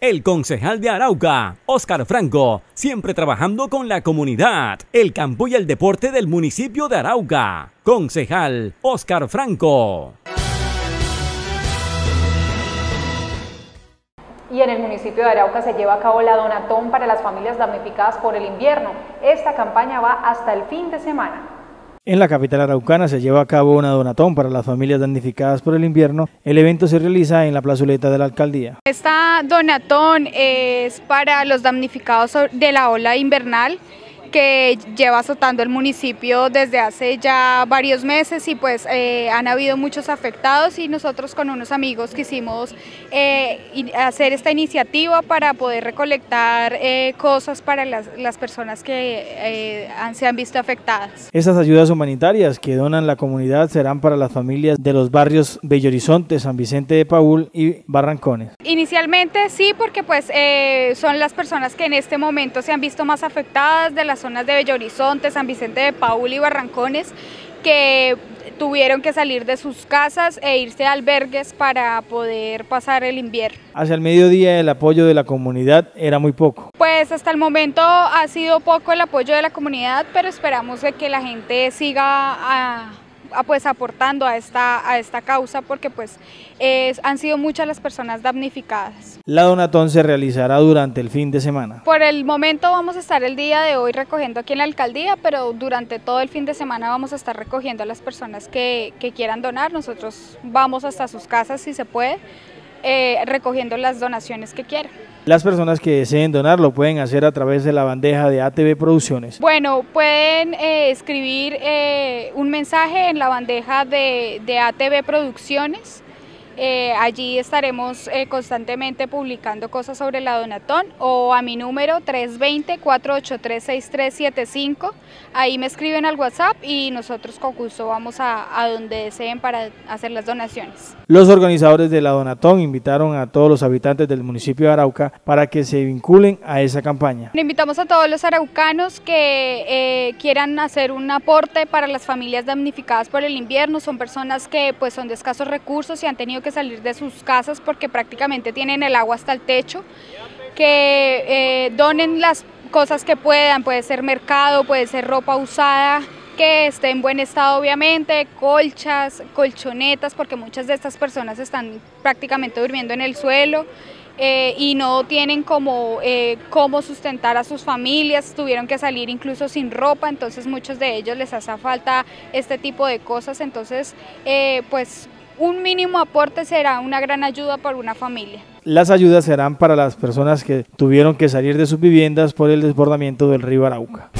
El concejal de Arauca, Óscar Franco, siempre trabajando con la comunidad, el campo y el deporte del municipio de Arauca. Concejal Óscar Franco. Y en el municipio de Arauca se lleva a cabo la donatón para las familias damnificadas por el invierno. Esta campaña va hasta el fin de semana. En la capital araucana se lleva a cabo una donatón para las familias damnificadas por el invierno. El evento se realiza en la plazoleta de la alcaldía. Esta donatón es para los damnificados de la ola invernal que lleva azotando el municipio desde hace ya varios meses y pues eh, han habido muchos afectados y nosotros con unos amigos quisimos eh, hacer esta iniciativa para poder recolectar eh, cosas para las, personas que han, se han visto afectadas. Estas ayudas humanitarias que donan la comunidad serán para las familias de los barrios Bello Horizonte, San Vicente de Paul y Barrancones. Inicialmente sí, porque pues son las personas que en este momento se han visto más afectadas de las zonas de Bello Horizonte, San Vicente de Paul y Barrancones, que tuvieron que salir de sus casas e irse a albergues para poder pasar el invierno. Hacia el mediodía el apoyo de la comunidad era muy poco. Pues hasta el momento ha sido poco el apoyo de la comunidad, pero esperamos que la gente siga a pues aportando a esta, a esta causa porque pues han sido muchas las personas damnificadas. La donatón se realizará durante el fin de semana. Por el momento vamos a estar el día de hoy recogiendo aquí en la alcaldía, pero durante todo el fin de semana vamos a estar recogiendo a las personas que, que quieran donar. Nosotros vamos hasta sus casas si se puede, eh, recogiendo las donaciones que quieran. Las personas que deseen donar lo pueden hacer a través de la bandeja de ATV Producciones. Bueno, pueden eh, escribir eh, un mensaje en la bandeja de, de ATV Producciones eh, allí estaremos eh, constantemente publicando cosas sobre la Donatón o a mi número 320-483-6375. Ahí me escriben al WhatsApp y nosotros con gusto vamos a, donde deseen para hacer las donaciones. Los organizadores de la Donatón invitaron a todos los habitantes del municipio de Arauca para que se vinculen a esa campaña. invitamos a todos los araucanos que eh, quieran hacer un aporte para las familias damnificadas por el invierno. Son personas que pues, son de escasos recursos y han tenido que salir de sus casas porque prácticamente tienen el agua hasta el techo, que eh, donen las cosas que puedan, puede ser mercado, puede ser ropa usada, que esté en buen estado obviamente, colchas, colchonetas, porque muchas de estas personas están prácticamente durmiendo en el suelo eh, y no tienen como eh, cómo sustentar a sus familias, tuvieron que salir incluso sin ropa, entonces muchos de ellos les hace falta este tipo de cosas, entonces pues un mínimo aporte será una gran ayuda para una familia. Las ayudas serán para las personas que tuvieron que salir de sus viviendas por el desbordamiento del río Arauca.